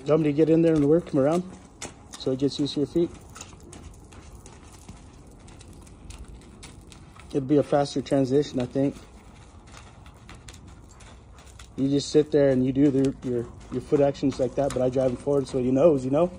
You want me to get in there and work him around so he gets used to your feet? It'd be a faster transition, I think. You just sit there and you do the, your your foot actions like that, but I drive him forward so he knows, you know?